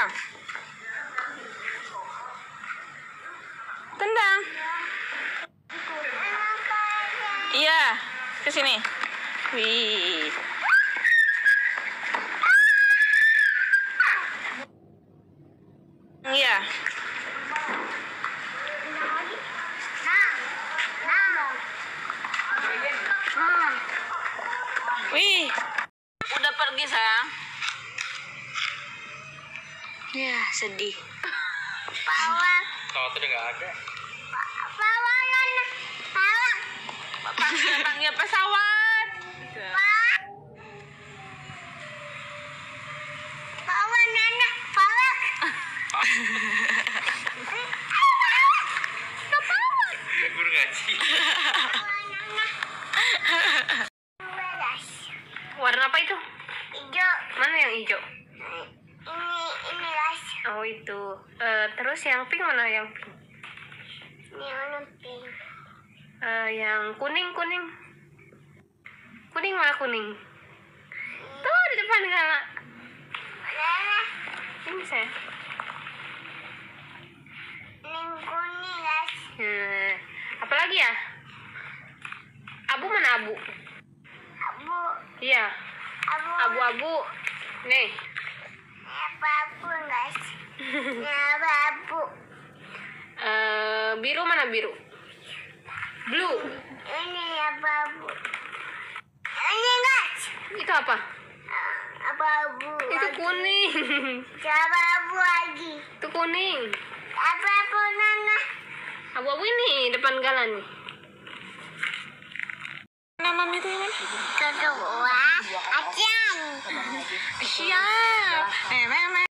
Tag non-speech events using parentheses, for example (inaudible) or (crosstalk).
Iya. Tendang. Iya, ke sini. Wih. Iya. Wih. Udah pergi, sayang. Ya, sedih. Pawang, Pesawat udah nggak ada. pawang mana? Pawang, Panggil, panggil pesawat. pawang? Pawang. (laughs) Guru ngaji. Belas. Warna apa itu? Hijau. Mana yang hijau? Ini ini las. Oh, itu. Eh, terus yang pink mana yang pink? Ini warna pink. Eh, yang kuning kuning. Kuning mana kuning? Tuh di depan. Mana? Ini saya. Ini kuning las. Hmm. Apa lagi ya? Abu mana abu? Abu, Iya. abu. Abu-abu. Nih. Apa-abu las. Apa-abu. Eh, biru mana biru? Blue. Ini apa-abu. Ini las. Itu apa? Apa-abu. Itu kuning. (laughs) Apa-abu lagi. Itu kuning. Apa-abu nana. Abu-abu ini depan galan nih. Nama itu yang mana? Kedua, acan. 哎呀妈